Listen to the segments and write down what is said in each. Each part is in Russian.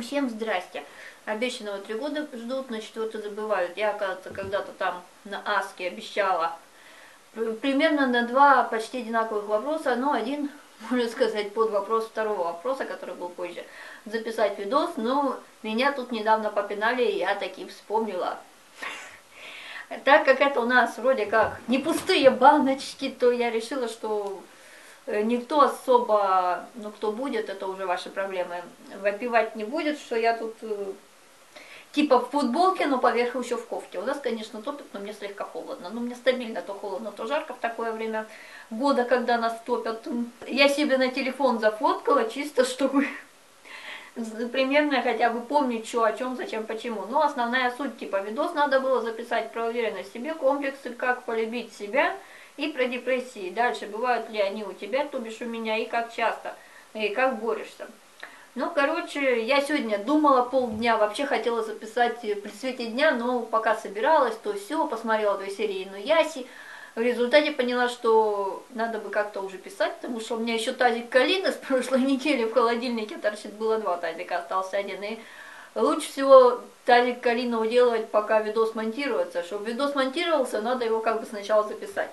Всем здрасте. Обещанного три года ждут, на четвертый забывают. Я, оказывается, когда-то там на Аске обещала примерно на два почти одинаковых вопроса, но один, можно сказать, под вопрос второго вопроса, который был позже, записать видос, но меня тут недавно попинали, и я таки вспомнила. Так как это у нас вроде как не пустые баночки, то я решила, что никто особо, ну кто будет, это уже ваши проблемы, выпивать не будет, что я тут э, типа в футболке, но поверх еще в кофте. У нас, конечно, топит, но мне слегка холодно. Ну, мне стабильно то холодно, то жарко в такое время года, когда нас топят. Я себе на телефон зафоткала, чисто чтобы примерно хотя бы помнить, что, о чем, зачем, почему. Но основная суть, типа, видос надо было записать про уверенность в себе, комплексы, как полюбить себя – и про депрессии. Дальше, бывают ли они у тебя, то бишь у меня, и как часто, и как борешься. Ну, короче, я сегодня думала полдня, вообще хотела записать при свете дня, но пока собиралась, то все, посмотрела две серии ну Яси. В результате поняла, что надо бы как-то уже писать, потому что у меня еще тазик калины с прошлой недели в холодильнике торчит, было два тазика, остался один. И лучше всего тазик калина уделывать, пока видос монтируется. Чтобы видос монтировался, надо его как бы сначала записать.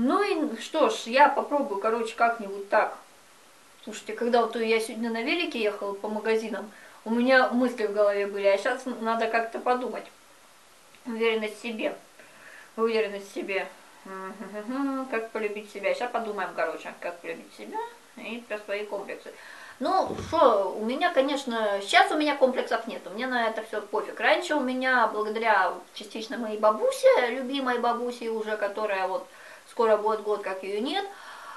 Ну и что ж, я попробую, короче, как-нибудь так. Слушайте, когда вот я сегодня на велике ехала по магазинам, у меня мысли в голове были, а сейчас надо как-то подумать. Уверенность в себе. Уверенность в себе. Как полюбить себя. Сейчас подумаем, короче, как полюбить себя и про свои комплексы. Ну, что, у меня, конечно, сейчас у меня комплексов нет, у меня на это все пофиг. Раньше у меня, благодаря частично моей бабусе, любимой бабусе уже, которая вот скоро будет год, как ее нет,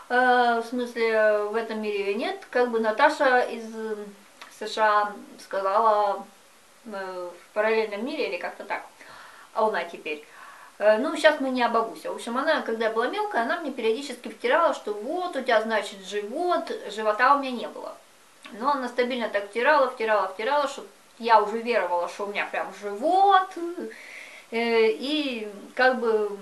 э, в смысле, в этом мире ее нет, как бы Наташа из США сказала э, в параллельном мире или как-то так, а она теперь. Э, ну, сейчас мы не о бабусе. В общем, она, когда была мелкая, она мне периодически втирала, что вот у тебя, значит, живот, живота у меня не было. Но она стабильно так втирала, втирала, втирала, что я уже веровала, что у меня прям живот. И как бы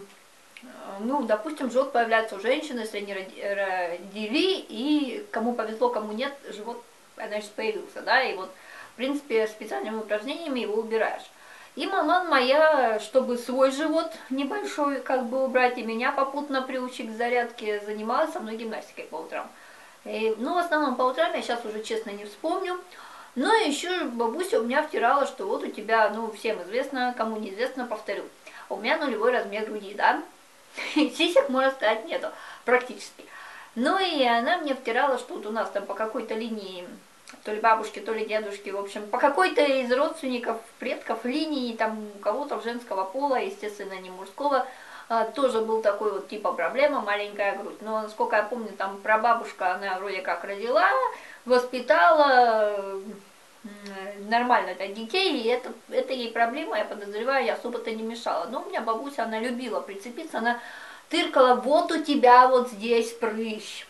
ну, допустим, живот появляется у женщины, если они родили, и кому повезло, кому нет, живот, значит, появился, да, и вот, в принципе, специальными упражнениями его убираешь. И мама моя, чтобы свой живот небольшой как бы убрать, и меня попутно приучить к зарядке, занималась со мной гимнастикой по утрам. И, ну, в основном по утрам, я сейчас уже честно не вспомню. Но еще бабуся у меня втирала, что вот у тебя, ну, всем известно, кому неизвестно, повторю, у меня нулевой размер груди, да, Сисек, можно сказать, нету практически. Ну и она мне втирала, что вот у нас там по какой-то линии, то ли бабушки, то ли дедушки, в общем, по какой-то из родственников, предков линии, там у кого-то женского пола, естественно, не мужского, а, тоже был такой вот типа проблема, маленькая грудь. Но, насколько я помню, там прабабушка, она вроде как родила, воспитала, нормально для детей, и это, это ей проблема, я подозреваю, я особо-то не мешала. Но у меня бабуся, она любила прицепиться, она тыркала, вот у тебя вот здесь прыщ.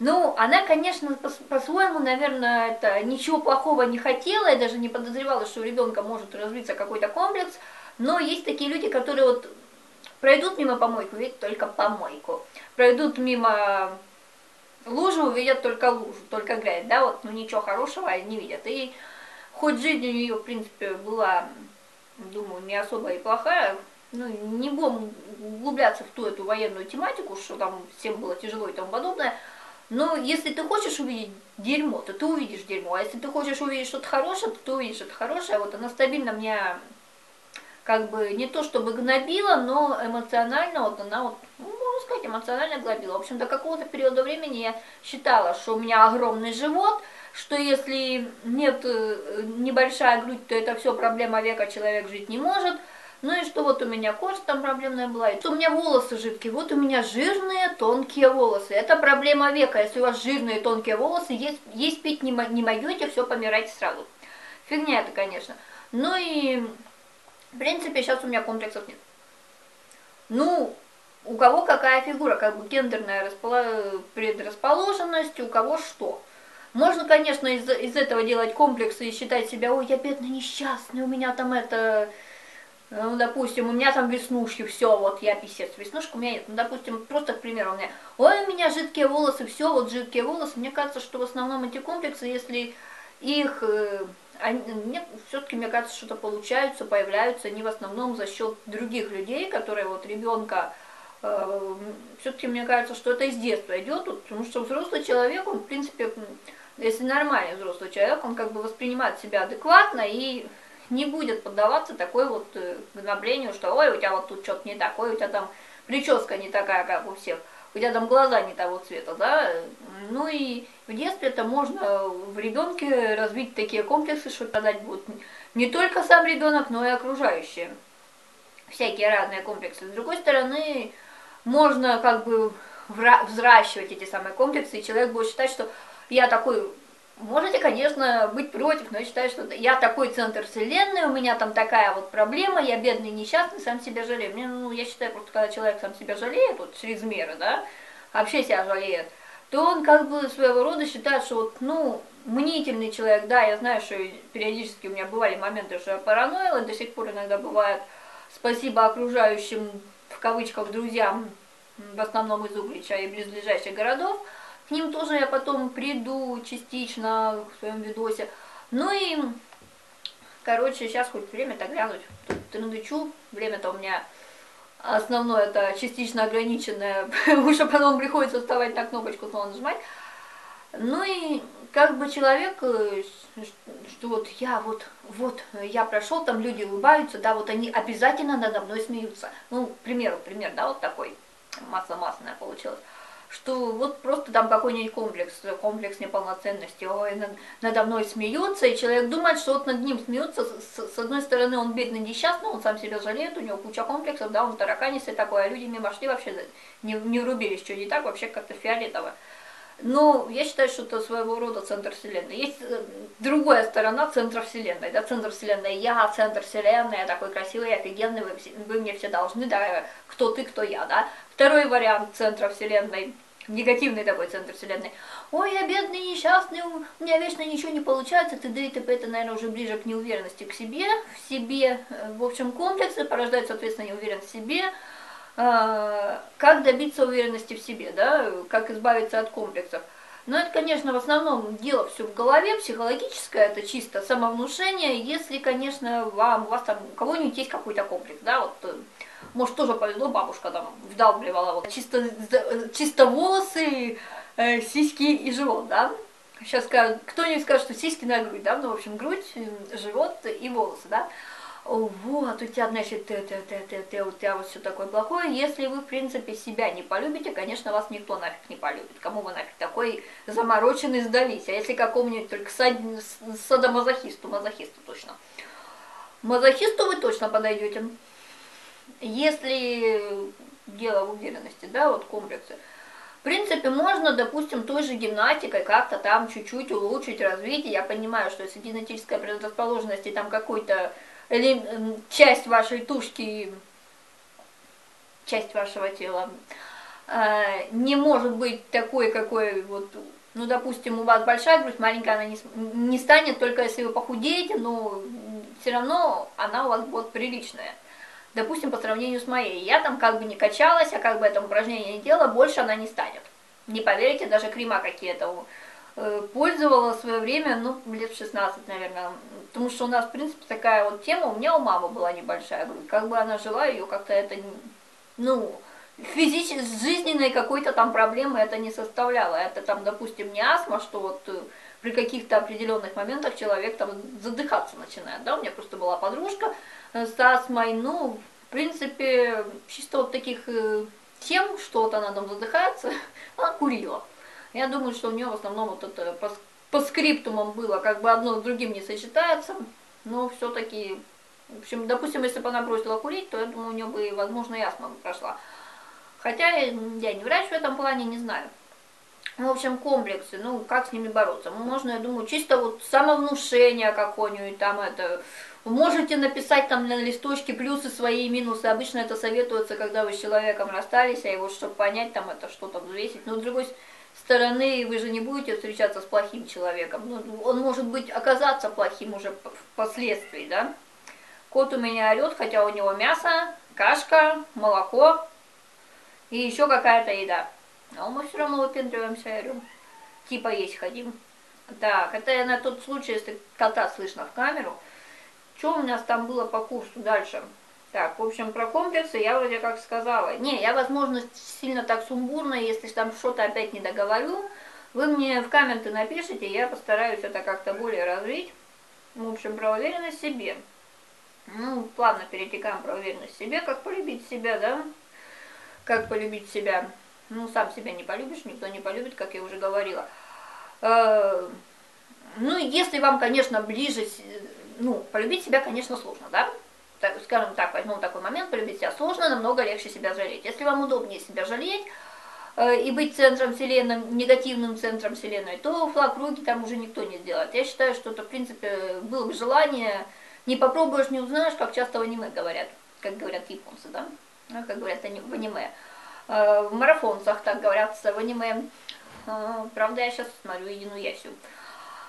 Ну, она, конечно, по-своему, наверное, это ничего плохого не хотела, я даже не подозревала, что у ребенка может развиться какой-то комплекс, но есть такие люди, которые вот пройдут мимо помойку, видят только помойку, пройдут мимо лужу увидят только лужу, только грязь, да, вот, ну ничего хорошего они не видят. И хоть жизнь у нее, в принципе, была, думаю, не особо и плохая, ну, не будем углубляться в ту эту военную тематику, что там всем было тяжело и тому подобное, но если ты хочешь увидеть дерьмо, то ты увидишь дерьмо, а если ты хочешь увидеть что-то хорошее, то ты увидишь что-то хорошее. Вот она стабильно меня как бы не то чтобы гнобила, но эмоционально вот она вот, ну, сказать, эмоционально гнобила. В общем, до какого-то периода времени я считала, что у меня огромный живот, что если нет э, небольшая грудь, то это все проблема века, человек жить не может. Ну и что вот у меня кожа там проблемная была, и что у меня волосы жидкие, вот у меня жирные тонкие волосы. Это проблема века, если у вас жирные тонкие волосы, есть, есть пить не, не могете, все помирайте сразу. Фигня это, конечно. Ну и в принципе, сейчас у меня комплексов нет. Ну, у кого какая фигура, как бы гендерная предрасположенность, у кого что. Можно, конечно, из, из этого делать комплексы и считать себя, ой, я бедный несчастный, у меня там это, ну, допустим, у меня там веснушки, все, вот я писец, веснушек у меня нет. Ну, допустим, просто, к примеру, у меня, ой, у меня жидкие волосы, все, вот жидкие волосы. Мне кажется, что в основном эти комплексы, если их, э, нет, все-таки, мне кажется, что-то получаются, появляются они в основном за счет других людей, которые вот ребенка, э, все-таки мне кажется, что это из детства идет, потому что взрослый человек, он, в принципе, если нормальный взрослый человек, он как бы воспринимает себя адекватно и не будет поддаваться такой вот э, гноблению, что ой, у тебя вот тут что-то не так, ой, у тебя там прическа не такая, как у всех, у тебя там глаза не того цвета, да. Ну и в детстве это можно в ребенке развить такие комплексы, что подать будет не только сам ребенок, но и окружающие. Всякие разные комплексы. С другой стороны, можно как бы взращивать эти самые комплексы, и человек будет считать, что я такой Можете, конечно, быть против, но я считаю, что я такой центр вселенной, у меня там такая вот проблема, я бедный, несчастный, сам себя жалею. Мне, ну, я считаю, просто когда человек сам себя жалеет, вот чрезмерно, да, вообще себя жалеет, то он как бы своего рода считает, что вот, ну, мнительный человек, да, я знаю, что периодически у меня бывали моменты, что я параноила, до сих пор иногда бывает, спасибо окружающим, в кавычках, друзьям, в основном из Углича и близлежащих городов, к ним тоже я потом приду частично в своем видосе. Ну и, короче, сейчас хоть время-то глянуть. Тут трындычу, время-то у меня основное это частично ограниченное, уже потом приходится вставать на кнопочку снова нажимать. Ну и как бы человек, э, что вот я вот, вот, я прошел, там люди улыбаются, да, вот они обязательно надо мной смеются. Ну, к примеру, пример, да, вот такой, масса масляная получилась что вот просто там какой-нибудь комплекс, комплекс неполноценности, ой, надо мной смеются, и человек думает, что вот над ним смеются, с, с одной стороны он бедный, несчастный, он сам себя жалеет, у него куча комплексов, да, он тараканистый такой, а люди мимо шли вообще, не, не врубились, что не так, вообще как-то фиолетово. Но я считаю, что это своего рода центр Вселенной. Есть э, другая сторона центра Вселенной. Да, центр Вселенной. Я центр Вселенной, я такой красивый, офигенный, вы, вы мне все должны, да, кто ты, кто я, да. Второй вариант центра Вселенной негативный такой центр вселенной. Ой, я бедный, несчастный, у меня вечно ничего не получается, ты да и т.п. Это, наверное, уже ближе к неуверенности к себе, в себе, э, в общем, комплексы порождают, соответственно, неуверенность в себе. А, как добиться уверенности в себе, да, как избавиться от комплексов. Но это, конечно, в основном дело все в голове, психологическое, это чисто самовнушение, если, конечно, вам, у вас там, у кого-нибудь есть какой-то комплекс, да, вот э, может, тоже повезло, бабушка там вдалбливала вот чисто, чисто волосы, э, сиськи и живот, да. Сейчас кто-нибудь скажет, что сиськи на грудь, да, ну, в общем, грудь, живот и волосы, да. Вот, у тебя, значит, ты, ты, ты, ты, ты, у тебя вот все такое плохое. Если вы, в принципе, себя не полюбите, конечно, вас никто нафиг не полюбит. Кому вы нафиг такой замороченный сдались? А если какому-нибудь только сад... садомазохисту, мазохисту точно. Мазохисту вы точно подойдете. Если дело в уверенности, да, вот комплексы, в принципе, можно, допустим, той же гимнастикой как-то там чуть-чуть улучшить, развить. Я понимаю, что если генетическая предрасположенность и там какой-то часть вашей тушки, часть вашего тела э, не может быть такой, какой вот, ну, допустим, у вас большая грудь, маленькая она не, не станет, только если вы похудеете, но все равно она у вас будет приличная допустим, по сравнению с моей. Я там как бы не качалась, а как бы это упражнение не делала, больше она не станет. Не поверите, даже крема какие-то э, пользовала в свое время, ну, лет 16, наверное. Потому что у нас, в принципе, такая вот тема, у меня у мамы была небольшая. Как бы она жила, ее как-то это, ну, физически, жизненной какой-то там проблемы это не составляло. Это там, допустим, не астма, что вот э, при каких-то определенных моментах человек там задыхаться начинает. Да, у меня просто была подружка, с астмой, ну, в принципе, чисто вот таких э, тем, что вот она там задыхается, она курила. Я думаю, что у нее в основном вот это по, по скриптумам было, как бы одно с другим не сочетается, но все-таки, в общем, допустим, если бы она бросила курить, то я думаю, у нее бы, возможно, и астма бы прошла. Хотя я не врач в этом плане, не знаю. В общем, комплексы, ну, как с ними бороться? Можно, я думаю, чисто вот самовнушение какое-нибудь, там это, Можете написать там на листочке плюсы свои и минусы. Обычно это советуется, когда вы с человеком расстались, а его, чтобы понять, там это что-то взвесить. Но с другой стороны, вы же не будете встречаться с плохим человеком. Ну, он может быть оказаться плохим уже впоследствии, да. Кот у меня орет, хотя у него мясо, кашка, молоко и еще какая-то еда. А мы все равно выпендриваемся и орем. Типа есть хотим. Так, это на тот случай, если кота слышно в камеру. Что у нас там было по курсу дальше? Так, в общем, про комплексы я вроде как сказала. Не, я, возможно, сильно так сумбурно, если там что-то опять не договорю, вы мне в комменты напишите, я постараюсь это как-то более развить. В общем, про уверенность в себе. Ну, плавно перетекаем про уверенность в себе, как полюбить себя, да? Как полюбить себя. Ну, сам себя не полюбишь, никто не полюбит, как я уже говорила. Э, ну, если вам, конечно, ближе, ну, полюбить себя, конечно, сложно, да? Скажем так, возьмем такой момент, полюбить себя сложно, намного легче себя жалеть. Если вам удобнее себя жалеть, э, и быть центром Вселенной, негативным центром Вселенной, то флаг руки там уже никто не сделает. Я считаю, что это, в принципе, было бы желание, не попробуешь, не узнаешь, как часто в аниме говорят, как говорят японцы, да? Как говорят в аниме. Э, в марафонцах так говорят в аниме. Э, правда, я сейчас смотрю Единую Ясю.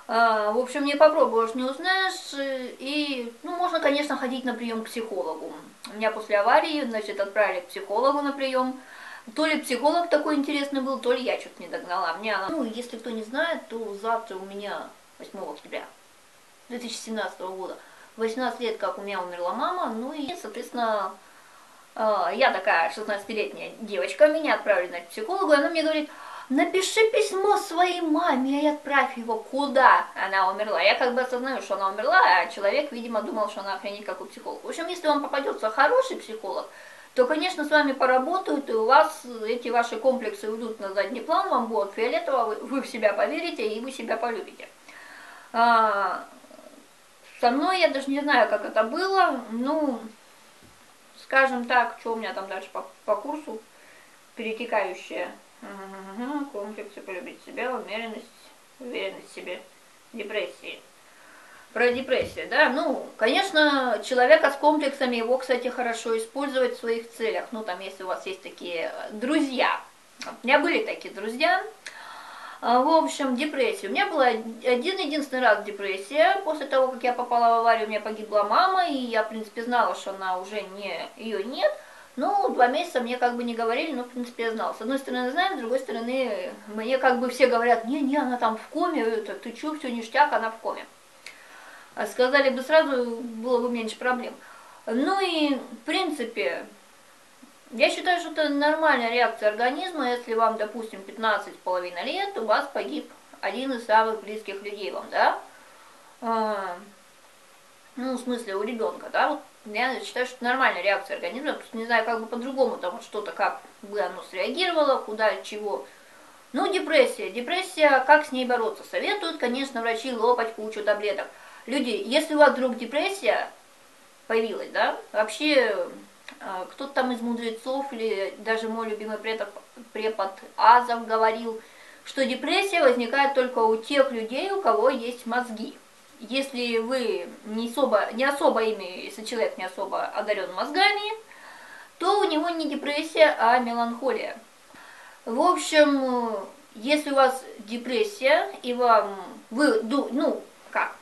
Э, в общем, не попробуешь, не узнаешь. И, ну, можно, конечно, ходить на прием к психологу. Меня после аварии, значит, отправили к психологу на прием. То ли психолог такой интересный был, то ли я что-то не догнала. Мне она... Ну, если кто не знает, то завтра у меня 8 октября 2017 года 18 лет, как у меня умерла мама, ну и, соответственно, а, я такая 16-летняя девочка, меня отправили на психологу, и она мне говорит, напиши письмо своей маме и отправь его куда она умерла. Я как бы осознаю, что она умерла, а человек, видимо, думал, что она охренеть как у психолога. В общем, если вам попадется хороший психолог, то, конечно, с вами поработают, и у вас эти ваши комплексы уйдут на задний план, вам будет фиолетово, вы в себя поверите, и вы себя полюбите. А, со мной я даже не знаю, как это было, ну, скажем так, что у меня там дальше по, по курсу, перетекающее, угу, комплексы, полюбить себя, умеренность, уверенность в себе, депрессии. Про депрессию, да, ну, конечно, человека с комплексами, его, кстати, хорошо использовать в своих целях, ну, там, если у вас есть такие друзья, у меня были такие друзья, а, в общем, депрессия. У меня была один-единственный раз депрессия. После того, как я попала в аварию, у меня погибла мама, и я, в принципе, знала, что она уже не, ее нет. Ну, два месяца мне как бы не говорили, но, в принципе, я знала. С одной стороны, знаем, с другой стороны, мне как бы все говорят, не-не, она там в коме, это, ты чё, все ништяк, она в коме. А сказали бы сразу, было бы меньше проблем. Ну и, в принципе, я считаю, что это нормальная реакция организма, если вам, допустим, 15,5 лет, у вас погиб один из самых близких людей вам, да? А, ну, в смысле, у ребенка, да? Вот я считаю, что это нормальная реакция организма, просто не знаю, как бы по-другому там что-то, как бы оно среагировало, куда, чего. Ну, депрессия. Депрессия, как с ней бороться? Советуют, конечно, врачи лопать кучу таблеток. Люди, если у вас вдруг депрессия появилась, да, вообще а, кто-то там из мудрецов или даже мой любимый препод, препод Азов говорил, что депрессия возникает только у тех людей, у кого есть мозги. Если вы не особо, не особо ими, если человек не особо одарен мозгами, то у него не депрессия, а меланхолия. В общем, если у вас депрессия, и вам, вы, ну, как,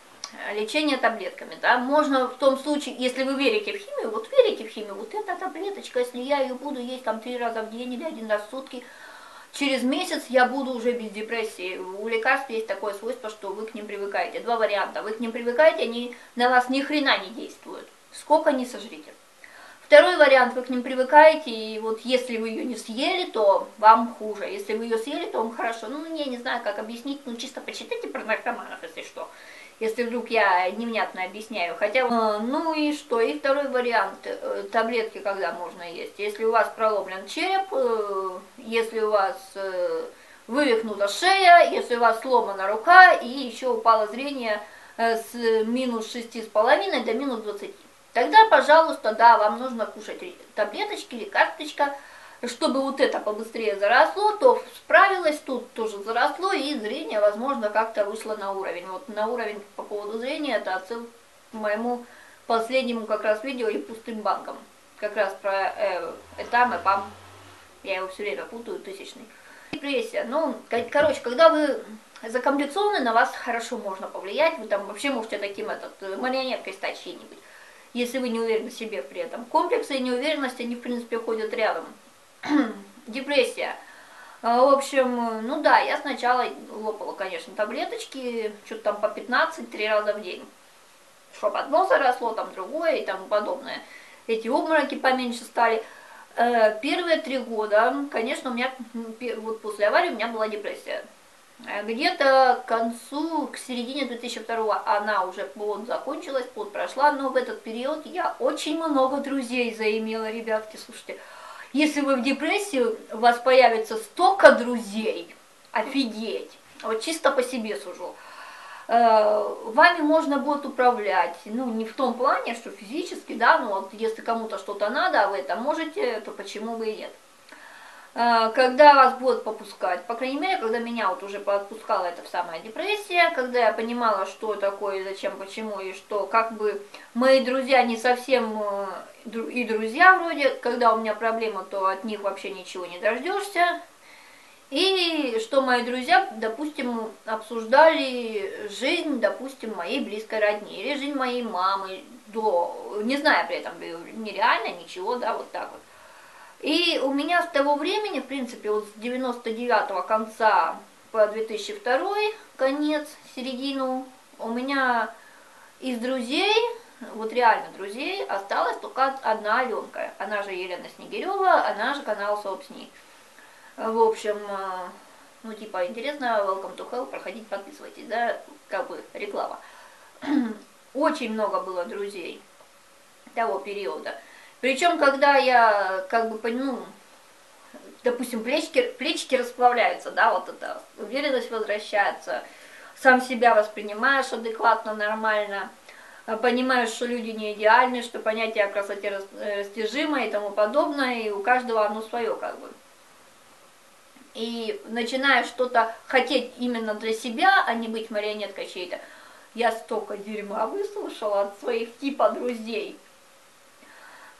лечение таблетками, да, можно в том случае, если вы верите в химию, вот верите в химию, вот эта таблеточка, если я ее буду есть там три раза в день или один раз в сутки, через месяц я буду уже без депрессии. У лекарств есть такое свойство, что вы к ним привыкаете. Два варианта. Вы к ним привыкаете, они на вас ни хрена не действуют. Сколько не сожрите. Второй вариант, вы к ним привыкаете, и вот если вы ее не съели, то вам хуже. Если вы ее съели, то вам хорошо. Ну, я не знаю, как объяснить, ну, чисто почитайте про наркоманов, если что если вдруг я невнятно объясняю. Хотя, э, ну и что? И второй вариант, э, таблетки когда можно есть. Если у вас проломлен череп, э, если у вас вывихнута шея, если у вас сломана рука и еще упало зрение с минус 6,5 до минус 20. Тогда, пожалуйста, да, вам нужно кушать таблеточки или карточка, чтобы вот это побыстрее заросло, то справилось, тут тоже заросло, и зрение, возможно, как-то вышло на уровень. Вот на уровень по поводу зрения, это отсыл к моему последнему как раз видео и пустым банком. Как раз про э, этам и я его все время путаю, тысячный. Депрессия, ну, короче, когда вы закомплексованы, на вас хорошо можно повлиять, вы там вообще можете таким, этот, марионеткой стать чьей-нибудь, если вы не уверены в себе при этом. Комплексы и неуверенность, они, в принципе, ходят рядом. депрессия. А, в общем, ну да, я сначала лопала, конечно, таблеточки, что-то там по 15, три раза в день. Чтобы одно заросло, там другое и тому подобное. Эти обмороки поменьше стали. Э, первые три года, конечно, у меня, вот после аварии у меня была депрессия. Э, где-то к концу, к середине 2002 она уже плод закончилась, плод прошла, но в этот период я очень много друзей заимела, ребятки, слушайте. Если вы в депрессии, у вас появится столько друзей, офигеть, вот чисто по себе сужу. Э, вами можно будет управлять, ну, не в том плане, что физически, да, но вот если кому-то что-то надо, а вы это можете, то почему бы и нет. Э, когда вас будут попускать, по крайней мере, когда меня вот уже подпускала эта самая депрессия, когда я понимала, что такое, зачем, почему и что, как бы мои друзья не совсем э, и друзья вроде, когда у меня проблема, то от них вообще ничего не дождешься. И что мои друзья, допустим, обсуждали жизнь, допустим, моей близкой родни, или жизнь моей мамы, до, не зная при этом нереально ничего, да, вот так вот. И у меня с того времени, в принципе, вот с 99-го конца по 2002 конец, середину, у меня из друзей, вот реально друзей, осталась только одна Аленка. Она же Елена Снегирева, она же канал Собсни. В общем, э, ну типа интересно, welcome to hell, проходите, подписывайтесь, да, как бы реклама. Очень много было друзей того периода. Причем, когда я, как бы, ну, допустим, плечики, плечики расплавляются, да, вот эта уверенность возвращается, сам себя воспринимаешь адекватно, нормально, а понимаешь, что люди не идеальны, что понятие о красоте растяжимо и тому подобное, и у каждого оно свое, как бы. И начинаешь что-то хотеть именно для себя, а не быть марионеткой чьей-то. Я столько дерьма выслушала от своих типа друзей,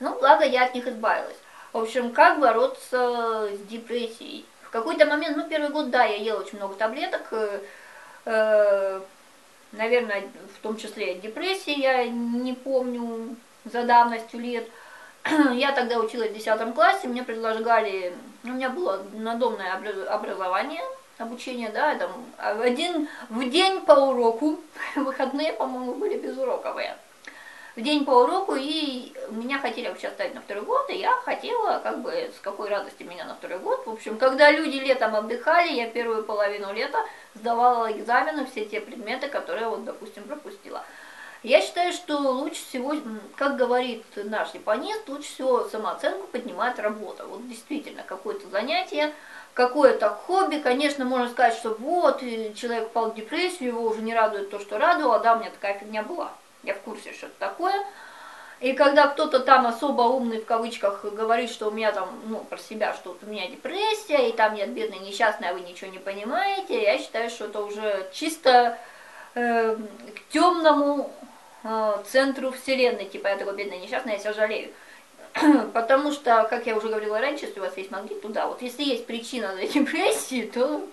ну, благо я от них избавилась. В общем, как бороться с депрессией? В какой-то момент, ну, первый год, да, я ела очень много таблеток, э, э, наверное, в том числе депрессии, я не помню за давностью лет. Я тогда училась в 10 классе, мне предлагали, у меня было надомное образование, обучение, да, там, один в день по уроку, выходные, по-моему, были безуроковые в день по уроку, и меня хотели вообще оставить на второй год, и я хотела, как бы, с какой радости меня на второй год. В общем, когда люди летом отдыхали, я первую половину лета сдавала экзамены, все те предметы, которые, вот, допустим, пропустила. Я считаю, что лучше всего, как говорит наш японист, лучше всего самооценку поднимает работа. Вот действительно, какое-то занятие, какое-то хобби, конечно, можно сказать, что вот, человек впал в депрессию, его уже не радует то, что радовало, да, у меня такая фигня была я в курсе, что это такое. И когда кто-то там особо умный, в кавычках, говорит, что у меня там, ну, про себя, что вот у меня депрессия, и там нет бедная несчастная, вы ничего не понимаете, я считаю, что это уже чисто э, к темному э, центру вселенной, типа я такой бедная несчастная, я себя жалею. Потому что, как я уже говорила раньше, если у вас есть мозги, туда вот если есть причина для депрессии, то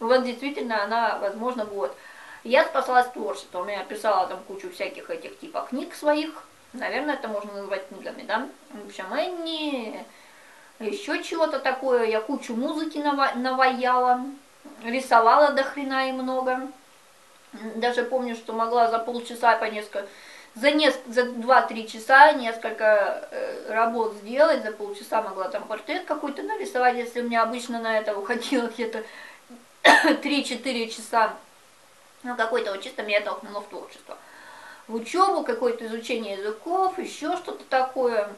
у вас действительно она, возможно, будет. Я спаслась творчеством, я писала там кучу всяких этих типа книг своих, наверное, это можно назвать книгами, да. В общем, Энни, еще чего-то такое, я кучу музыки наваяла, рисовала до хрена и много. Даже помню, что могла за полчаса по несколько, за, несколько, за 2-3 часа несколько э, работ сделать, за полчаса могла там портрет какой-то нарисовать, если у меня обычно на это уходило где-то 3-4 часа ну, какой-то вот чисто меня толкнуло в творчество. В учебу, какое-то изучение языков, еще что-то такое.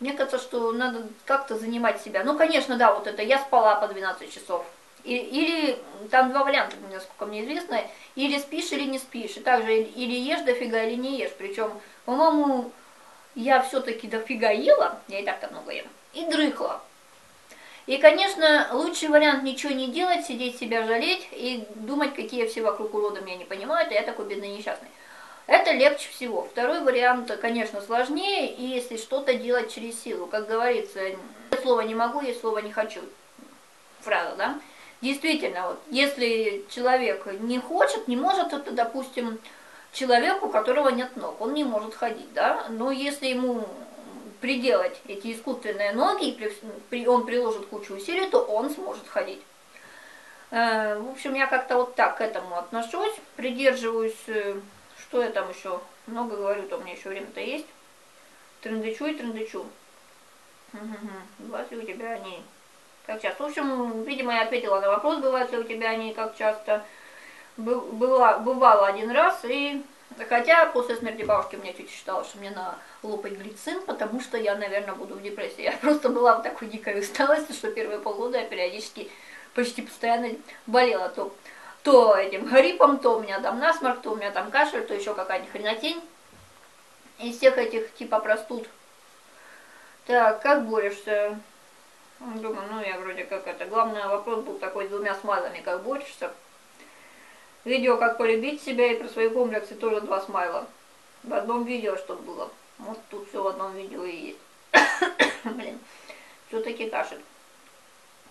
Мне кажется, что надо как-то занимать себя. Ну, конечно, да, вот это я спала по 12 часов. И, или там два варианта, насколько мне известно, или спишь, или не спишь. И также или ешь дофига, или не ешь. Причем, по-моему, я все-таки дофига ела, я и так-то много ем, и дрыхла. И, конечно, лучший вариант ничего не делать, сидеть себя жалеть и думать, какие все вокруг уроды меня не понимают, и я такой бедный несчастный. Это легче всего. Второй вариант, конечно, сложнее, и если что-то делать через силу. Как говорится, слово не могу, есть слово не хочу. Фраза, да? Действительно, вот, если человек не хочет, не может, это, допустим, человеку, у которого нет ног, он не может ходить, да? Но если ему приделать эти искусственные ноги, и при, он приложит кучу усилий, то он сможет ходить. Э, в общем, я как-то вот так к этому отношусь, придерживаюсь, э, что я там еще, много говорю, то у меня еще время-то есть. Трендычу и трендычу. Угу. Бывают ли у тебя они как часто? В общем, видимо, я ответила на вопрос, бывают ли у тебя они как часто. Была, бывало один раз, и хотя после смерти бабушки мне тетя считала, что мне надо лопать глицин, потому что я, наверное, буду в депрессии. Я просто была в такой дикой усталости, что первые полгода я периодически почти постоянно болела то, то этим гриппом, то у меня там насморк, то у меня там кашель, то еще какая-нибудь хренотень. Из всех этих типа простуд. Так, как борешься? Думаю, ну я вроде как это. Главный вопрос был такой с двумя смайлами, как борешься. Видео «Как полюбить себя» и про свои комплексы тоже два смайла. В одном видео, чтобы было. Вот тут все в одном видео и есть. Блин, все-таки кашель.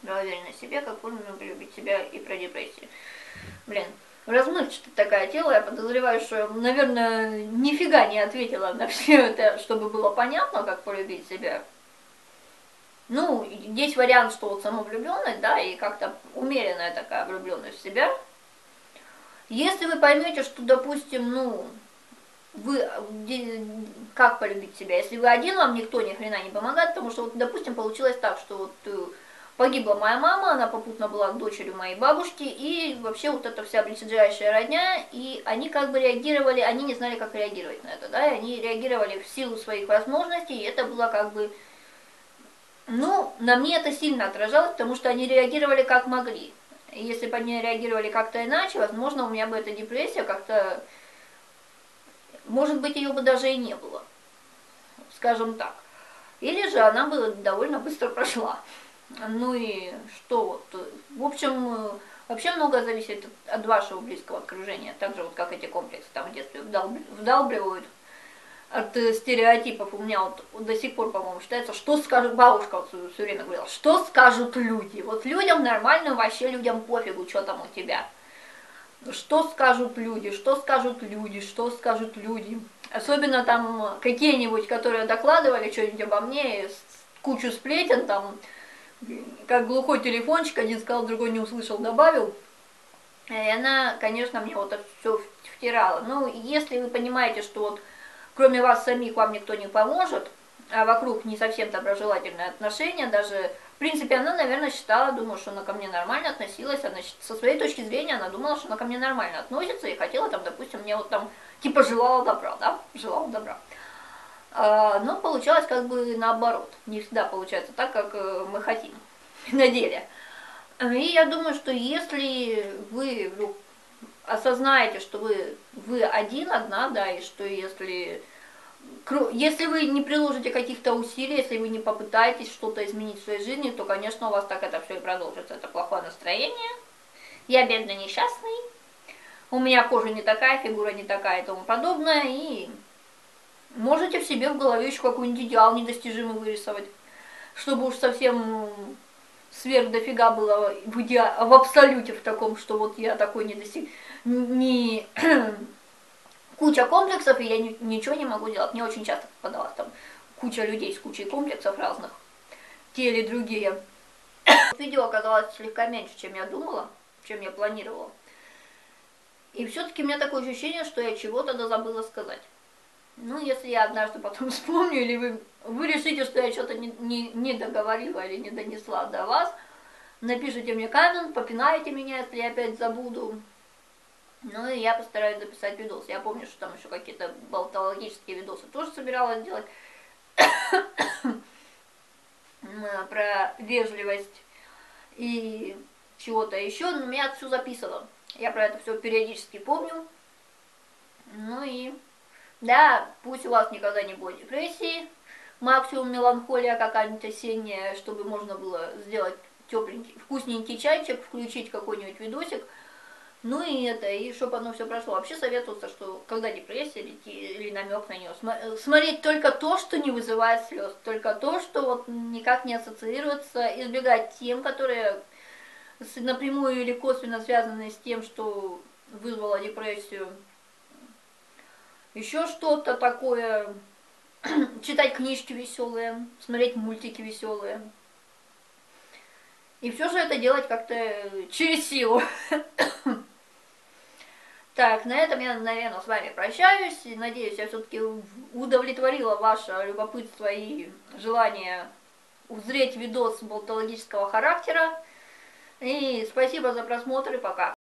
Про уверенность в себе, как можно полюбить себя и про депрессию. Блин, размывчатая такая тело, я подозреваю, что, наверное, нифига не ответила на все это, чтобы было понятно, как полюбить себя. Ну, есть вариант, что вот самовлюбленность, да, и как-то умеренная такая влюбленность в себя. Если вы поймете, что, допустим, ну, вы, как полюбить себя, если вы один, вам никто ни хрена не помогает, потому что, вот, допустим, получилось так, что вот э, Погибла моя мама, она попутно была дочерью моей бабушки, и вообще вот эта вся близлежащая родня, и они как бы реагировали, они не знали, как реагировать на это, да, и они реагировали в силу своих возможностей, и это было как бы, ну, на мне это сильно отражалось, потому что они реагировали как могли. Если бы они реагировали как-то иначе, возможно, у меня бы эта депрессия как-то, может быть, ее бы даже и не было, скажем так. Или же она бы довольно быстро прошла. Ну и что вот, в общем, вообще многое зависит от вашего близкого окружения, так же вот как эти комплексы там в детстве вдалбливают от стереотипов. У меня вот, вот до сих пор, по-моему, считается, что скажут, бабушка вот все время говорила, что скажут люди. Вот людям нормально, вообще людям пофигу, что там у тебя. Что скажут люди, что скажут люди, что скажут люди. Особенно там какие-нибудь, которые докладывали что-нибудь обо мне, кучу сплетен там, как глухой телефончик, один сказал, другой не услышал, добавил. И она, конечно, мне вот это все втирала. Ну, если вы понимаете, что вот кроме вас самих вам никто не поможет, а вокруг не совсем доброжелательные отношения, даже, в принципе, она, наверное, считала, думала, что она ко мне нормально относилась, она, со своей точки зрения, она думала, что она ко мне нормально относится и хотела там, допустим, мне вот там, типа, желала добра, да, желала добра. А, но получалось как бы наоборот. Не всегда получается так, как э, мы хотим на деле. И я думаю, что если вы вдруг осознаете, что вы, вы один, одна, да, и что если, если вы не приложите каких-то усилий, если вы не попытаетесь что-то изменить в своей жизни, то, конечно, у вас так это все и продолжится. Это плохое настроение, я бедно несчастный, у меня кожа не такая, фигура не такая и тому подобное, и Можете в себе в голове еще какой-нибудь идеал недостижимый вырисовать, чтобы уж совсем сверх дофига было в, иде... в абсолюте в таком, что вот я такой не достиг... Не... куча комплексов, и я ни... ничего не могу делать. Мне очень часто попадалось там куча людей с кучей комплексов разных, те или другие. Видео оказалось слегка меньше, чем я думала, чем я планировала. И все-таки у меня такое ощущение, что я чего-то забыла сказать. Ну, если я однажды потом вспомню, или вы, вы решите, что я что-то не, не, не договорила или не донесла до вас, напишите мне коммент, попинаете меня, если я опять забуду. Ну, и я постараюсь записать видос. Я помню, что там еще какие-то болтологические видосы тоже собиралась делать. Про вежливость и чего-то еще, но меня все записано. Я про это все периодически помню. Ну и да, пусть у вас никогда не будет депрессии, максимум меланхолия какая-нибудь осенняя, чтобы можно было сделать тепленький, вкусненький чайчик, включить какой-нибудь видосик, ну и это, и чтобы оно все прошло. Вообще советуется, что когда депрессия или, или намек на нее, смотреть только то, что не вызывает слез, только то, что вот никак не ассоциируется, избегать тем, которые напрямую или косвенно связаны с тем, что вызвало депрессию еще что-то такое, читать книжки веселые, смотреть мультики веселые. И все же это делать как-то через силу. Так, на этом я, наверное, с вами прощаюсь. Надеюсь, я все-таки удовлетворила ваше любопытство и желание узреть видос болтологического характера. И спасибо за просмотр и пока.